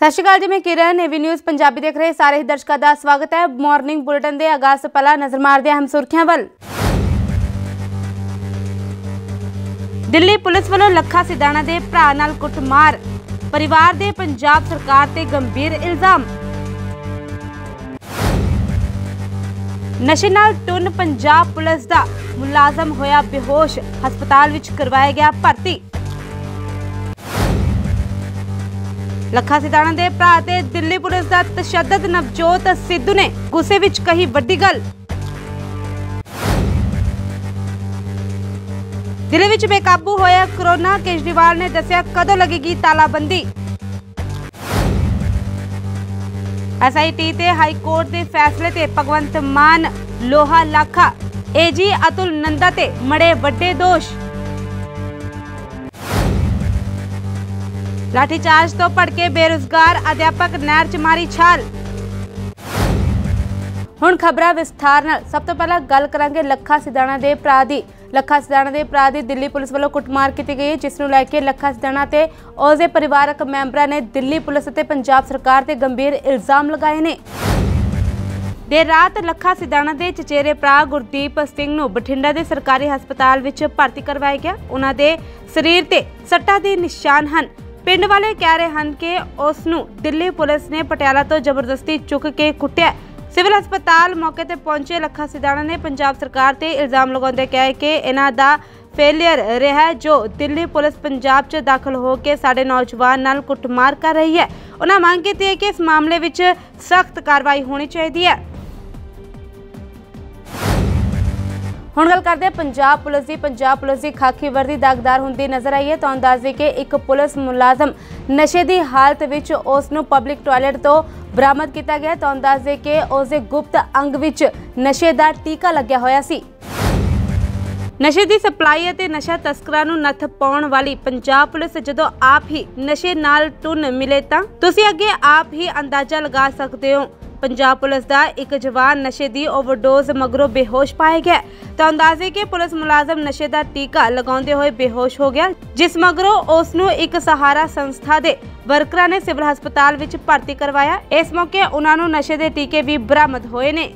ਸਤਿ ਸ਼੍ਰੀ ਅਕਾਲ ਜੀ, ਮੈਂ ਕਿਰਨ ਏਵੀ ਨਿਊਜ਼ ਪੰਜਾਬੀ ਦੇਖ ਰਹੇ ਸਾਰੇ ਦਰਸ਼ਕਾਂ ਦਾ ਸਵਾਗਤ ਹੈ। ਮਾਰਨਿੰਗ ਬੁਲੇਟਿਨ ਦੇ ਆਗਾਜ਼ ਤੋਂ ਪਹਿਲਾਂ ਨਜ਼ਰ ਮਾਰਦੇ ਹਾਂ ਹਮ ਸੁਰਖੀਆਂ ਵੱਲ। ਦਿੱਲੀ ਪੁਲਿਸ ਵੱਲੋਂ ਲੱਖਾ ਸਿਧਾਣਾ ਦੇ ਭਰਾ ਨਾਲ ਕੁੱਟਮਾਰ। ਪਰਿਵਾਰ ਦੇ ਪੰਜਾਬ ਸਰਕਾਰ ਤੇ ਗੰਭੀਰ ਇਲਜ਼ਾਮ। ਨਸ਼ੇ ਨਾਲ ਟੁੰਨ ਪੰਜਾਬ ਪੁਲਿਸ ਦਾ ਮੁਲਾਜ਼ਮ ਹੋਇਆ ਬੇਹੋਸ਼। ਹਸਪਤਾਲ ਵਿੱਚ ਕਰਵਾਇਆ ਗਿਆ ਭਰਤੀ। ਲੱਖਾ ਸਿਧਾਣਾ ਦੇ ਭਰਾ ਤੇ ਦਿੱਲੀ ਪੁਲਿਸ ਦਾ ਤਸ਼ੱਦਦ ਨਵਜੋਤ ਸਿੱਧੂ ਨੇ ਗੁੱਸੇ ਵਿੱਚ ਕਹੀ ਵੱਡੀ ਗੱਲ। ਦਿੱਲੀ ਵਿੱਚ ਬੇਕਾਬੂ ਹੋਇਆ ਕਰੋਨਾ, ਕੇਜਰੀਵਾਲ ਨੇ ਦੱਸਿਆ ਕਦੋਂ ਲੱਗੇਗੀ ਤਾਲਾਬੰਦੀ। ਐਸਆਈਟੀ ਤੇ ਹਾਈ ਕੋਰਟ ਦੇ ਫੈਸਲੇ ਤੇ ਭਗਵੰਤ ਮਾਨ, ਲੋਹਾ ਲਾਖਾ। ਏਜੀ ਅਤੁਲ ਨੰਦਾ ਤੇ ਮੜੇ ਵੱਡੇ ਦੋਸ਼। ਲਾਠੀਚਾਰਜ ਤੋਂ ਭੜਕੇ ਬੇਰੁਜ਼ਗਾਰ ਅਧਿਆਪਕ ਨਹਿਰ ਚ ਮਾਰੀ ਛਾਲ। ਹੁਣ ਖਬਰਾਂ ਵਿਸਥਾਰ ਨਾਲ। ਸਭ ਤੋਂ ਪਹਿਲਾਂ ਗੱਲ ਕਰਾਂਗੇ ਲੱਖਾ ਸਿਧਾਣਾ ਦੇ ਭਰਾ ਦੀ। ਲੱਖਾ ਸਿਧਾਣਾ ਦੇ ਭਰਾ ਦੀ ਦਿੱਲੀ ਪੁਲਿਸ ਵੱਲੋਂ ਕੁੱਟਮਾਰ ਕੀਤੀ ਗਈ ਜਿਸ ਨੂੰ ਲੈ ਕੇ ਲੱਖਾ ਸਿਧਾਣਾ ਤੇ ਉਸ ਦੇ ਪਰਿਵਾਰਕ ਮੈਂਬਰਾਂ ਨੇ ਦਿੱਲੀ ਪੁਲਿਸ ਅਤੇ ਪੰਜਾਬ ਸਰਕਾਰ ਤੇ ਗੰਭੀਰ ਇਲਜ਼ਾਮ ਲਗਾਏ ਨੇ। ਦੇ ਰਾਤ ਲੱਖਾ ਸਿਧਾਣਾ ਦੇ ਚਚੇਰੇ ਭਰਾ ਗੁਰਦੀਪ ਸਿੰਘ ਨੂੰ ਬਠਿੰਡਾ ਦੇ ਸਰਕਾਰੀ ਹਸਪਤਾਲ ਵਿੱਚ ਭਰਤੀ ਕਰਵਾਇਆ ਗਿਆ। ਉਹਨਾਂ ਦੇ ਸਰੀਰ ਤੇ ਸੱਟਾਂ ਦੇ ਨਿਸ਼ਾਨ ਹਨ। ਪਿੰਡ ਵਾਲੇ ਕਹਿ ਰਹੇ ਹਨ ਕਿ ਉਸ ਨੂੰ ਦਿੱਲੀ ਪੁਲਿਸ ਨੇ ਪਟਿਆਲਾ ਤੋਂ ਜ਼ਬਰਦਸਤੀ ਚੁੱਕ ਕੇ ਕੁੱਟਿਆ। ਸਿਵਲ ਹਸਪਤਾਲ ਮੌਕੇ ਤੇ ਪਹੁੰਚੇ ਲੱਖਾ ਸਿਧਾਣਾ ਨੇ ਪੰਜਾਬ ਸਰਕਾਰ ਤੇ ਇਲਜ਼ਾਮ ਲਗਾਉਂਦੇ ਕਿਹਾ ਕਿ ਇਹਨਾਂ ਦਾ ਫੇਲਿਅਰ ਰਿਹਾ ਜੋ ਦਿੱਲੀ ਪੁਲਿਸ ਪੰਜਾਬ 'ਚ ਦਾਖਲ ਹੋ ਕੇ ਸਾਡੇ ਨੌਜਵਾਨ ਨਾਲ ਕੁੱਟਮਾਰ ਕਰ ਰਹੀ ਹੈ। ਉਹਨਾਂ ਮੰਗ ਕੀਤੀ ਹੈ ਕਿ ਇਸ ਮਾਮਲੇ ਵਿੱਚ ਸਖਤ ਕਾਰਵਾਈ ਹੋਣੀ ਚਾਹੀਦੀ ਹੈ। ਹੁਣ ਗੱਲ ਕਰਦੇ ਹਾਂ ਪੰਜਾਬ ਪੁਲਿਸ ਦੀ। ਪੰਜਾਬ ਪੁਲਿਸ ਦੀ ਖਾਕੀ ਵਰਦੀ ਦਾਗਦਾਰ ਹੁੰਦੀ ਨਜ਼ਰ ਆਈ ਹੈ। ਤਾਂ ਅੰਦਾਜ਼ੇ ਕਿ ਇੱਕ ਪੁਲਿਸ ਮੁਲਾਜ਼ਮ ਨਸ਼ੇ ਦੀ ਹਾਲਤ ਵਿੱਚ ਉਸ ਨੂੰ ਪਬਲਿਕ ਟਾਇਲਟ ਤੋਂ ਬਰਾਮਦ ਕੀਤਾ ਗਿਆ ਤਾਂ ਅੰਦਾਜ਼ੇ ਕਿ ਉਸ ਦੇ ਗੁਪਤ ਅੰਗ ਵਿੱਚ ਨਸ਼ੇ ਦਾ ਟੀਕਾ ਲੱਗਿਆ ਹੋਇਆ ਸੀ। ਨਸ਼ੇ ਦੀ ਸਪਲਾਈ ਅਤੇ ਨਸ਼ਾ ਤਸਕਰਾਂ ਨੂੰ ਨੱਥ ਪਾਉਣ ਵਾਲੀ ਪੰਜਾਬ ਪੁਲਿਸ ਜਦੋਂ ਆਪ ਹੀ ਨਸ਼ੇ ਨਾਲ ਟੁੰਨ ਮਿਲੇ ਤਾਂ ਤੁਸੀਂ ਅੱਗੇ ਆਪ ਹੀ ਅੰਦਾਜ਼ਾ ਲਗਾ ਸਕਦੇ ਹੋ। ਪੰਜਾਬ ਪੁਲਿਸ ਦਾ ਇੱਕ ਜਵਾਨ ਨਸ਼ੇ ਦੀ ਓਵਰਡੋਜ਼ ਮਗਰੋਂ ਬੇਹੋਸ਼ ਪਾਇਆ ਗਿਆ। ਤਾਂ ਅੰਦਾਜ਼ੇ ਕਿ ਪੁਲਿਸ ਮੁਲਾਜ਼ਮ ਨਸ਼ੇ ਦਾ ਟੀਕਾ ਲਗਾਉਂਦੇ ਹੋਏ ਬੇਹੋਸ਼ ਹੋ ਗਿਆ, ਜਿਸ ਮਗਰੋਂ ਉਸ ਨੂੰ ਇੱਕ ਸਹਾਰਾ ਸੰਸਥਾ ਦੇ ਵਰਕਰਾਂ ਨੇ ਸਿਵਲ ਹਸਪਤਾਲ ਵਿੱਚ ਭਰਤੀ ਕਰਵਾਇਆ। ਇਸ ਮੌਕੇ ਉਹਨਾਂ ਨੂੰ ਨਸ਼ੇ ਦੇ ਟੀਕੇ ਵੀ ਬਰਾਮਦ ਹੋਏ ਨੇ।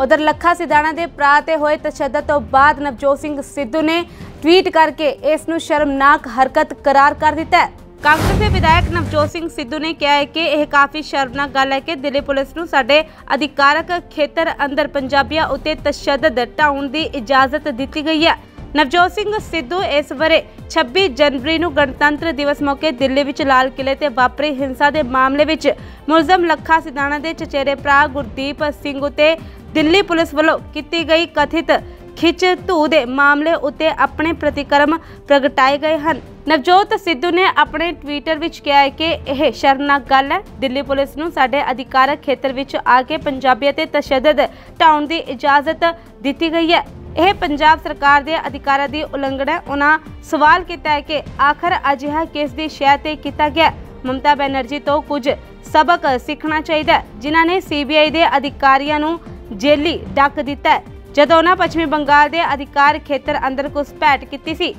ਉਧਰ ਲੱਖਾ ਸਿਧਾਣਾ ਦੇ ਭਰਾ ਤੇ ਹੋਏ ਤਸ਼ੱਦਦ ਤੋਂ ਬਾਅਦ ਨਵਜੋਤ ਸਿੰਘ ਸਿੱਧੂ ਨੇ ਟਵੀਟ ਕਰਕੇ ਇਸ ਨੂੰ ਸ਼ਰਮਨਾਕ ਹਰਕਤ ਕਰਾਰ ਕਰ ਦਿੱਤਾ ਹੈ। ਕਾਂਗਰਸ ਦੇ ਵਿਧਾਇਕ ਨਵਜੋਤ ਸਿੰਘ ਸਿੱਧੂ ਨੇ ਕਿਹਾ ਹੈ ਕਿ ਇਹ ਕਾਫੀ ਸ਼ਰਮਨਾਕ ਗੱਲ ਹੈ ਕਿ ਦਿੱਲੀ ਪੁਲਿਸ ਨੂੰ ਸਾਡੇ ਅਧਿਕਾਰਕ ਖੇਤਰ ਅੰਦਰ ਪੰਜਾਬੀਆਂ ਉੱਤੇ ਤਸ਼ੱਦਦ ਢਾਉਣ ਦੀ ਇਜਾਜ਼ਤ ਦਿੱਤੀ ਗਈ ਹੈ। ਨਵਜੋਤ ਸਿੰਘ ਸਿੱਧੂ ਇਸ ਵਰੇ 26 ਜਨਵਰੀ ਨੂੰ ਗਣਤੰਤਰ ਦਿਵਸ ਮੌਕੇ ਦਿੱਲੀ ਵਿੱਚ ਲਾਲ ਕਿਲੇ ਤੇ ਵਾਪਰੀ ਹਿੰਸਾ ਦੇ ਮਾਮਲੇ ਵਿੱਚ ਮੁਲਜ਼ਮ ਲੱਖਾ ਸਿਧਾਣਾ ਦੇ ਚਚੇਰੇ ਭਰਾ ਗੁਰਦੀਪ ਸਿੰਘ ਉਤੇ ਦਿੱਲੀ ਪੁਲਿਸ ਵੱਲੋਂ ਕੀਤੀ ਗਈ ਕਥਿਤ ਖਿੱਚ ਧੂ ਦੇ ਮਾਮਲੇ ਉੱਤੇ ਆਪਣੇ ਪ੍ਰਤੀਕਰਮ ਪ੍ਰਗਟਾਏ ਗਏ ਹਨ। ਨਵਜੋਤ ਸਿੱਧੂ ਨੇ ਆਪਣੇ ਟਵਿੱਟਰ ਵਿੱਚ ਕਿਹਾ ਹੈ ਕਿ ਇਹ ਸ਼ਰਮਨਾਕ ਗੱਲ ਹੈ। ਦਿੱਲੀ ਪੁਲਿਸ ਨੂੰ ਸਾਡੇ ਅਧਿਕਾਰਕ ਖੇਤਰ ਵਿੱਚ ਆ ਕੇ ਪੰਜਾਬੀਅਤ ਅਤੇ ਤਸ਼ੱਦਦ ਢਾਉਣ ਦੀ ਇਜਾਜ਼ਤ ਦਿੱਤੀ ਗਈ ਹੈ। ਇਹ ਪੰਜਾਬ ਸਰਕਾਰ ਦੇ ਅਧਿਕਾਰਾਂ ਦੀ ਉਲੰਘਣਾ ਹੈ। ਉਹਨਾਂ ਸਵਾਲ ਕੀਤਾ ਹੈ ਕਿ ਆਖਰ ਅਜਿਹਾ ਕਿਸ ਦੀ ਸ਼ਹਿ ਤੇ ਕੀਤਾ ਗਿਆ ਮਮਤਾ ਬੈਨਰਜੀ ਤੋਂ ਕੁਝ ਸਬਕ ਸਿੱਖਣਾ ਚਾਹੀਦਾ ਜਿਨ੍ਹਾਂ ਨੇ ਸੀਬੀਆਈ ਦੇ ਅਧਿਕਾਰੀਆਂ ਨੂੰ ਜੇਲੀ ਡੱਕ ਦਿੱਤਾ ਜਦੋਂ ਉਹਨਾਂ ਪੱਛਮੀ ਬੰਗਾਲ ਦੇ ਅਧਿਕਾਰ ਖੇਤਰ ਅੰਦਰ ਘੁਸਪੈਠ ਕੀਤੀ ਸੀ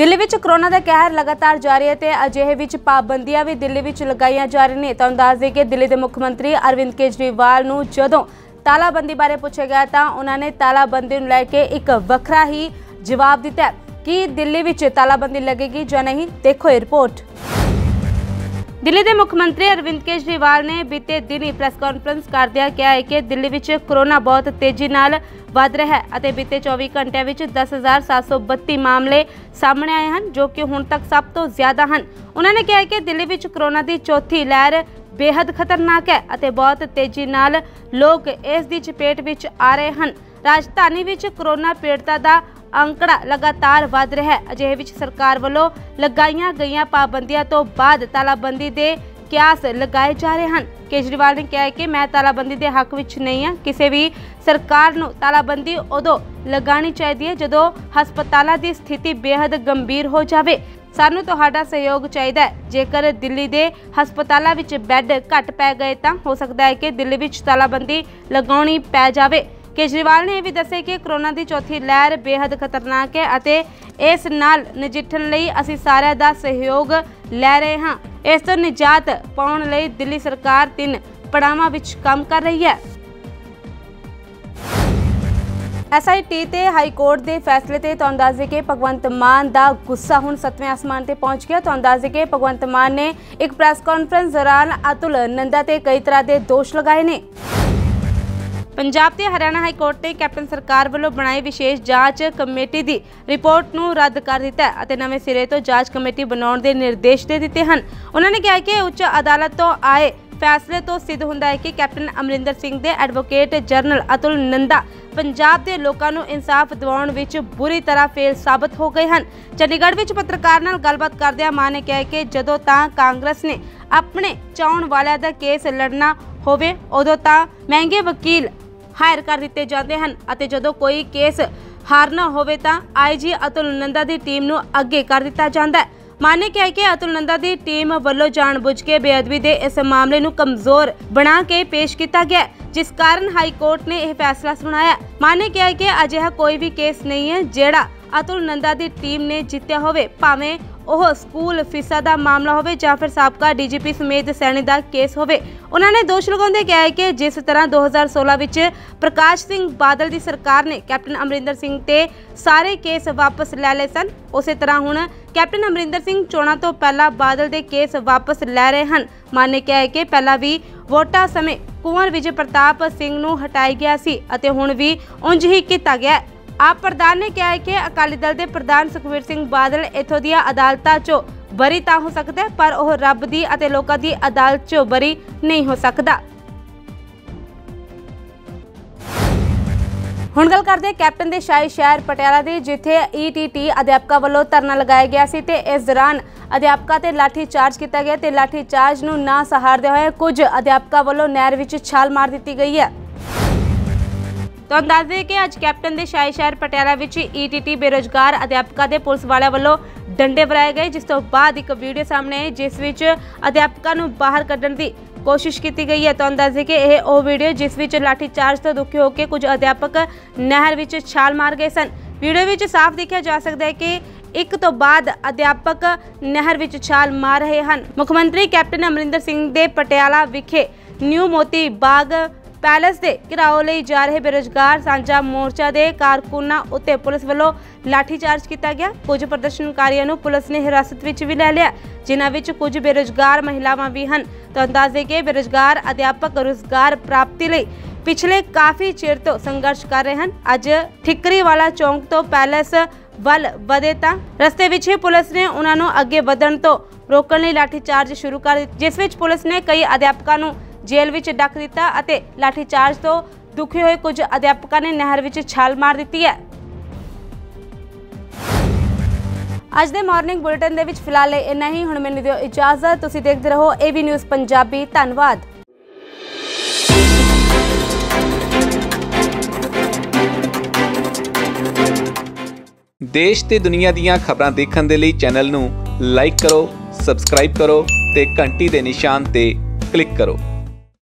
ਦਿੱਲੀ ਵਿੱਚ ਕਰੋਨਾ ਦਾ ਕਹਿਰ ਲਗਾਤਾਰ ਜਾਰੀ ਹੈ ਤੇ ਅਜਿਹੇ ਵਿੱਚ ਪਾਬੰਦੀਆਂ ਵੀ ਦਿੱਲੀ ਵਿੱਚ ਲਗਾਈਆਂ ਜਾ ਰਹੀਆਂ ਨੇ। ਤਾਂ ਅੰਦਾਜ਼ੇ ਕਿ ਦਿੱਲੀ ਦੇ ਮੁੱਖ ਮੰਤਰੀ ਅਰਵਿੰਦ ਕੇਜਰੀਵਾਲ ਨੂੰ ਜਦੋਂ ਤਾਲਾਬੰਦੀ ਬਾਰੇ ਪੁੱਛਿਆ ਗਿਆ ਤਾਂ ਉਹਨਾਂ ਨੇ ਤਾਲਾਬੰਦੀ ਨੂੰ ਲੈ ਕੇ ਇੱਕ ਵੱਖਰਾ ਹੀ ਜਵਾਬ ਦਿੱਤਾ ਕਿ ਦਿੱਲੀ ਵਿੱਚ ਤਾਲਾਬੰਦੀ ਲੱਗੇਗੀ ਜਾਂ ਨਹੀਂ, ਦੇਖੋ ਇਹ ਰਿਪੋਰਟ। ਦਿੱਲੀ ਦੇ ਮੁੱਖ ਮੰਤਰੀ ਅਰਵਿੰਦ ਕੇਜਰੀਵਾਲ ਨੇ ਬੀਤੇ ਦਿਨੀ ਪ੍ਰੈਸ ਕਾਨਫਰੰਸ ਕਰਦਿਆਂ ਕਿਹਾ ਹੈ ਕਿ ਦਿੱਲੀ ਵਿੱਚ ਕਰੋਨਾ ਬਹੁਤ ਤੇਜ਼ੀ ਨਾਲ ਵਧ ਰਿਹਾ ਹੈ ਅਤੇ ਬੀਤੇ 24 ਘੰਟਿਆਂ ਵਿੱਚ 10732 ਮਾਮਲੇ ਸਾਹਮਣੇ ਆਏ ਹਨ, ਜੋ ਕਿ ਹੁਣ ਤੱਕ ਸਭ ਤੋਂ ਜ਼ਿਆਦਾ ਹਨ। ਉਹਨਾਂ ਨੇ ਕਿਹਾ ਕਿ ਦਿੱਲੀ ਵਿੱਚ ਕੋਰੋਨਾ ਦੀ ਚੌਥੀ ਲਹਿਰ ਬੇहद ਖਤਰਨਾਕ ਹੈ ਅਤੇ ਬਹੁਤ ਤੇਜ਼ੀ ਨਾਲ ਲੋਕ ਇਸ ਦੀ ਚਪੇਟ ਵਿੱਚ ਆ ਰਹੇ ਹਨ। ਰਾਜਧਾਨੀ ਵਿੱਚ ਕੋਰੋਨਾ ਪੀੜਤਾਂ ਦਾ ਅੰਕੜਾ ਲਗਾਤਾਰ ਵਧ ਰਿਹਾ ਹੈ। ਅਜਿਹੇ ਵਿੱਚ ਸਰਕਾਰ ਵੱਲੋਂ ਲਗਾਈਆਂ ਗਈਆਂ ਪਾਬੰਦੀਆਂ ਤੋਂ ਬਾਅਦ ਤਾਲਾਬੰਦੀ ਦੇ ਕਿਆਸ ਲਗਾਏ ਜਾ ਰਹੇ ਹਨ। ਕੇਜਰੀਵਾਲ ਨੇ ਕਿਹਾ ਕਿ ਮੈਂ ਤਾਲਾਬੰਦੀ ਦੇ ਹੱਕ ਵਿੱਚ ਨਹੀਂ ਹਾਂ। ਕਿਸੇ ਵੀ ਸਰਕਾਰ ਨੂੰ ਤਾਲਾਬੰਦੀ ਉਦੋਂ ਲਗਾਉਣੀ ਚਾਹੀਦੀ ਹੈ ਜਦੋਂ ਹਸਪਤਾਲਾਂ ਦੀ ਸਥਿਤੀ ਬੇहद ਗੰਭੀਰ ਹੋ ਜਾਵੇ। ਸਾਨੂੰ ਤੁਹਾਡਾ ਸਹਿਯੋਗ ਚਾਹੀਦਾ ਹੈ। ਜੇਕਰ ਦਿੱਲੀ ਦੇ ਹਸਪਤਾਲਾਂ ਵਿੱਚ ਬੈੱਡ ਘੱਟ ਪੈ ਗਏ ਤਾਂ ਹੋ ਸਕਦਾ ਹੈ ਕਿ ਦਿੱਲੀ ਵਿੱਚ ਤਾਲਾਬੰਦੀ ਲਗਾਉਣੀ ਪੈ ਜਾਵੇ। ਕੇਜਰੀਵਾਲ ਨੇ ਇਹ ਵੀ ਦੱਸਿਆ ਕਿ ਕਰੋਨਾ ਦੀ ਚੌਥੀ ਲਹਿਰ ਬੇहद ਖਤਰਨਾਕ ਹੈ ਅਤੇ ਇਸ ਨਾਲ ਨਜਿੱਠਣ ਲਈ ਅਸੀਂ ਸਾਰਿਆਂ ਦਾ ਸਹਿਯੋਗ ਲੈ ਰਹੇ ਹਾਂ। ਇਸ ਤੋਂ ਨਿਜਾਤ ਪਾਉਣ ਲਈ ਦਿੱਲੀ ਸਰਕਾਰ ਤਿੰਨ ਪੜਾਵਾਂ ਵਿੱਚ ਕੰਮ ਕਰ ਰਹੀ ਹੈ। ਐਸਆਈਟੀ ਤੇ ਹਾਈ ਕੋਰਟ ਦੇ ਫੈਸਲੇ ਤੇ ਤੁਹਾਨੂੰ ਦੱਸ ਦਈਏ ਕਿ ਭਗਵੰਤ ਮਾਨ ਦਾ ਗੁੱਸਾ ਹੁਣ ਸੱਤਵੇਂ ਆਸਮਾਨ ਤੇ ਪਹੁੰਚ ਗਿਆ। ਤੁਹਾਨੂੰ ਦੱਸ ਦਈਏ ਕਿ ਭਗਵੰਤ ਮਾਨ ਨੇ ਇੱਕ ਪ੍ਰੈਸ ਕਾਨਫਰੰਸ ਦੌਰਾਨ ਅਤੁਲ ਨੰਦਾ ਤੇ ਕਈ ਤਰ੍ਹਾਂ ਦੇ ਦੋਸ਼ ਲਗਾਏ ਨੇ। ਪੰਜਾਬ ਤੇ ਹਰਿਆਣਾ ਹਾਈ ਕੋਰਟ ਨੇ ਕੈਪਟਨ ਸਰਕਾਰ ਵੱਲੋਂ ਬਣਾਈ ਵਿਸ਼ੇਸ਼ ਜਾਂਚ ਕਮੇਟੀ ਦੀ ਰਿਪੋਰਟ ਨੂੰ ਰੱਦ ਕਰ ਦਿੱਤਾ ਅਤੇ ਨਵੇਂ ਸਿਰੇ ਤੋਂ ਜਾਂਚ ਕਮੇਟੀ ਬਣਾਉਣ ਦੇ ਨਿਰਦੇਸ਼ ਦੇ ਦਿੱਤੇ ਹਨ। ਉਹਨਾਂ ਨੇ ਕਿਹਾ ਕਿ ਉੱਚ ਅਦਾਲਤ ਤੋਂ ਆਏ ਫੈਸਲੇ ਤੋਂ ਸਿੱਧ ਹੁੰਦਾ ਹੈ ਕਿ ਕੈਪਟਨ ਅਮਰਿੰਦਰ ਸਿੰਘ ਦੇ ਐਡਵੋਕੇਟ ਜਨਰਲ ਅਤੁਲ ਨੰਦਾ ਪੰਜਾਬ ਦੇ ਲੋਕਾਂ ਨੂੰ ਇਨਸਾਫ ਦਿਵਾਉਣ ਵਿੱਚ ਬੁਰੀ ਤਰ੍ਹਾਂ ਫੇਲ ਸਾਬਤ ਹੋ ਗਏ ਹਨ। ਚੰਡੀਗੜ੍ਹ ਵਿੱਚ ਪੱਤਰਕਾਰ ਨਾਲ ਗੱਲਬਾਤ ਕਰਦਿਆਂ ਮਾਂ ਨੇ ਕਿਹਾ ਕਿ ਜਦੋਂ ਤਾਂ ਕਾਂਗਰਸ ਨੇ ਆਪਣੇ ਚਾਉਣ ਵਾਲਿਆਂ ਦਾ ਕੇਸ ਲੜਨਾ ਹੋਵੇ, ਉਦੋਂ ਤਾਂ ਮਹਿੰਗੇ ਵਕੀਲ ਹਾਇਰ ਕਰ ਦਿੱਤੇ ਜਾਂਦੇ ਹਨ ਅਤੇ ਜਦੋਂ ਕੋਈ ਕੇਸ ਹਾਰਨਾ ਹੋਵੇ ਤਾਂ ਆਈਜੀ ਅਤੁਲ ਨੰਦਾ ਦੀ ਟੀਮ ਨੂੰ ਅੱਗੇ ਕਰ ਦਿੱਤਾ ਜਾਂਦਾ ਹੈ। ਮਾਨੇ ਕਿਹਾ ਕਿ ਅਤੁਲ ਨੰਦਾ ਦੀ ਟੀਮ ਵੱਲੋਂ ਜਾਣਬੁੱਝ ਕੇ ਬੇਅਦਬੀ ਦੇ ਇਸ ਮਾਮਲੇ ਨੂੰ ਕਮਜ਼ੋਰ ਬਣਾ ਕੇ ਪੇਸ਼ ਕੀਤਾ ਗਿਆ ਜਿਸ ਕਾਰਨ ਹਾਈ ਕੋਰਟ ਨੇ ਇਹ ਫੈਸਲਾ ਸੁਣਾਇਆ ਮਾਨੇ ਕਿਹਾ ਕਿ ਅਜਿਹਾ ਕੋਈ ਵੀ ਕੇਸ ਨਹੀਂ ਹੈ, ਜਿਹੜਾ ਅਤੁਲ ਨੰਦਾ ਦੀ ਟੀਮ ਨੇ ਜਿੱਤਿਆ ਹੋਵੇ, ਭਾਵੇਂ ਉਹ ਸਕੂਲ ਫੀਸਾਂ ਦਾ ਮਾਮਲਾ ਹੋਵੇ ਜਾਂ ਫਿਰ ਸਾਬਕਾ ਡੀਜੀਪੀ ਸਮੇਤ ਸੈਣੀ ਦਾ ਕੇਸ ਹੋਵੇ, ਉਹਨਾਂ ਨੇ ਦੋਸ਼ ਲਗਾਉਂਦੇ ਕਿਹਾ ਕਿ ਜਿਸ ਤਰ੍ਹਾਂ 2016 ਵਿੱਚ ਪ੍ਰਕਾਸ਼ ਸਿੰਘ ਬਾਦਲ ਦੀ ਸਰਕਾਰ ਨੇ ਕੈਪਟਨ ਅਮਰਿੰਦਰ ਸਿੰਘ ਤੇ ਸਾਰੇ ਕੇਸ ਵਾਪਸ ਲੈ ਲਏ ਸਨ, ਉਸੇ ਤਰ੍ਹਾਂ ਹੁਣ ਕੈਪਟਨ ਅਮਰਿੰਦਰ ਸਿੰਘ ਚੋਣਾਂ ਤੋਂ ਪਹਿਲਾਂ ਬਾਦਲ ਦੇ ਕੇਸ ਵਾਪਸ ਲੈ ਰਹੇ ਹਨ। ਮਾਨੇ ਕਿਹਾ ਹੈ ਕਿ ਪਹਿਲਾਂ ਵੀ ਵੋਟਾਂ ਸਮੇਂ ਕੁੰਵਰ ਵਿਜੇ ਪ੍ਰਤਾਪ ਸਿੰਘ ਨੂੰ ਹਟਾਇਆ ਗਿਆ ਸੀ ਅਤੇ ਹੁਣ ਵੀ ਉਂਝ ਹੀ ਕੀਤਾ ਗਿਆ ਹੈ। ਆਪ ਪ੍ਰਧਾਨ ਨੇ ਕਿਹਾ ਹੈ ਕਿ ਅਕਾਲੀ ਦਲ ਦੇ ਪ੍ਰਧਾਨ ਸੁਖਵੀਰ ਸਿੰਘ ਬਾਦਲ ਇਥੋਂ ਦੀਆਂ ਅਦਾਲਤਾਂ 'ਚੋਂ ਬਰੀ ਤਾਂ ਹੋ ਸਕਦਾ ਹੈ, ਪਰ ਉਹ ਰੱਬ ਦੀ ਅਤੇ ਲੋਕਾਂ ਦੀ ਅਦਾਲਤ 'ਚੋਂ ਬਰੀ ਨਹੀਂ ਹੋ ਸਕਦਾ। ਹੁਣ ਗੱਲ ਕਰਦੇ ਹਾਂ ਕੈਪਟਨ ਦੇ ਸ਼ਾਹੀ ਸ਼ਹਿਰ ਪਟਿਆਲਾ ਦੀ, ਜਿੱਥੇ ਈਟੀਟੀ ਅਧਿਆਪਕਾਂ ਵੱਲੋਂ ਧਰਨਾ ਲਗਾਇਆ ਗਿਆ ਸੀ ਤੇ ਇਸ ਦੌਰਾਨ ਅਧਿਆਪਕਾਂ ਤੇ ਲਾਠੀ ਚਾਰਜ ਕੀਤਾ ਗਿਆ ਤੇ ਲਾਠੀ ਚਾਰਜ ਨੂੰ ਨਾ ਸਹਾਰਦੇ ਹੋਏ ਕੁਝ ਅਧਿਆਪਕਾਂ ਵੱਲੋਂ ਨਹਿਰ ਵਿੱਚ ਛਾਲ ਮਾਰ ਦਿੱਤੀ ਗਈ ਹੈ। ਤੁਹਾਨੂੰ ਦੱਸ ਦਈਏ ਕਿ ਅੱਜ ਕੈਪਟਨ ਦੇ ਸ਼ਾਹੀ ਸ਼ਹਿਰ ਪਟਿਆਲਾ ਵਿੱਚ ਈਟੀਟੀ ਬੇਰੋਜ਼ਗਾਰ ਅਧਿਆਪਕਾਂ ਦੇ ਪੁਲਿਸ ਵਾਲਿਆਂ ਵੱਲੋਂ ਡੰਡੇ ਵਰਾਏ ਗਏ, ਜਿਸ ਤੋਂ ਬਾਅਦ ਇੱਕ ਵੀਡੀਓ ਸਾਹਮਣੇ ਆਈ, ਜਿਸ ਵਿੱਚ ਅਧਿਆਪਕਾਂ ਨੂੰ ਬਾਹਰ ਕੱਢਣ ਦੀ ਕੋਸ਼ਿਸ਼ ਕੀਤੀ ਗਈ ਹੈ। ਤੁਹਾਨੂੰ ਦੱਸ ਦਈਏ ਕਿ ਇਹ ਉਹ ਵੀਡੀਓ ਜਿਸ ਵਿੱਚ ਲਾਠੀ ਚਾਰਜ ਤੋਂ ਦੁਖੀ ਹੋ ਕੇ ਕੁਝ ਅਧਿਆਪਕ ਨਹਿਰ ਵਿੱਚ ਛਾਲ ਮਾਰ ਗਏ ਸਨ। ਵੀਡੀਓ ਵਿੱਚ ਸਾਫ਼ ਦੇਖਿਆ ਜਾ ਸਕਦਾ ਹੈ ਕਿ ਇੱਕ ਤੋਂ ਬਾਅਦ ਅਧਿਆਪਕ ਨਹਿਰ ਵਿੱਚ ਛਾਲ ਮਾਰ ਰਹੇ ਹਨ। ਮੁੱਖ ਮੰਤਰੀ ਕੈਪਟਨ ਅਮਰਿੰਦਰ ਸਿੰਘ ਦੇ ਪਟਿਆਲਾ ਵਿਖੇ ਨਿਊ ਮੋਤੀ ਬਾਗ ਪੈਲਸ ਦੇ ਘਿਰਾਓ ਲਈ ਜਾ ਰਹੇ ਬੇਰੁਜ਼ਗਾਰ ਸਾਂਝਾ ਮੋਰਚਾ ਦੇ ਕਾਰਕੁਨਾਂ ਉੱਤੇ ਪੁਲਿਸ ਵੱਲੋਂ ਲਾਠੀਚਾਰਜ ਕੀਤਾ ਗਿਆ। ਕੁਝ ਪ੍ਰਦਰਸ਼ਨਕਾਰੀਆਂ ਨੂੰ ਪੁਲਿਸ ਨੇ ਹਿਰਾਸਤ ਵਿੱਚ ਵੀ ਲੈ ਲਿਆ, ਜਿਨ੍ਹਾਂ ਵਿੱਚ ਕੁਝ ਬੇਰੁਜ਼ਗਾਰ ਮਹਿਲਾਵਾਂ ਵੀ ਹਨ। ਤਾਂ ਅੰਦਾਜ਼ੇ ਕਿ ਬੇਰੁਜ਼ਗਾਰ ਅਧਿਆਪਕ ਰੁਜ਼ਗਾਰ ਪ੍ਰਾਪਤੀ ਲਈ ਪਿਛਲੇ ਕਾਫੀ ਚਿਰ ਤੋਂ ਸੰਘਰਸ਼ ਕਰ ਰਹੇ ਹਨ। ਅੱਜ ਠਿਕਰੀ ਵਾਲਾ ਚੌਂਕ ਤੋਂ ਪੈਲਸ ਵੱਲ ਵਧੇ ਤਾਂ ਰਸਤੇ ਵਿੱਚ ਹੀ ਪੁਲਿਸ ਨੇ ਉਹਨਾਂ ਨੂੰ ਅੱਗੇ ਵਧਣ ਤੋਂ ਰੋਕਣ ਲਈ ਲਾਠੀਚਾਰਜ ਸ਼ੁਰੂ ਕਰ ਦਿੱਤਾ, ਜਿਸ ਵਿੱਚ ਪੁਲਿਸ ਨੇ ਕਈ ਅਧਿਆਪਕਾਂ ਨੂੰ ਜੇਲ੍ਹ ਵਿੱਚ ਡੱਕ ਦਿੱਤਾ ਅਤੇ ਲਾਠੀਚਾਰਜ ਤੋਂ ਦੁਖੀ ਹੋਏ ਕੁਝ ਅਧਿਆਪਕਾਂ ਨੇ ਨਹਿਰ ਵਿੱਚ ਛਾਲ ਮਾਰ ਦਿੱਤੀ ਹੈ। ਅੱਜ ਦੇ ਮਾਰਨਿੰਗ ਬੁਲੇਟਿਨ ਦੇ ਵਿੱਚ ਫਿਲਹਾਲ ਇੰਨਾ ਹੀ। ਹੁਣ ਮੈਨੂੰ ਦਿਓ ਇਜਾਜ਼ਤ। ਤੁਸੀਂ ਦੇਖਦੇ ਰਹੋ ਏਵੀ ਨਿਊਜ਼ ਪੰਜਾਬੀ। ਧੰਨਵਾਦ। ਦੇਸ਼ ਤੇ ਦੁਨੀਆ ਦੀਆਂ ਖਬਰਾਂ ਦੇਖਣ ਦੇ ਲਈ ਚੈਨਲ ਨੂੰ ਲਾਈਕ ਕਰੋ, ਸਬਸਕ੍ਰਾਈਬ ਕਰੋ ਤੇ ਘੰਟੀ ਦੇ ਨਿਸ਼ਾਨ ਤੇ ਕਲਿੱਕ ਕਰੋ।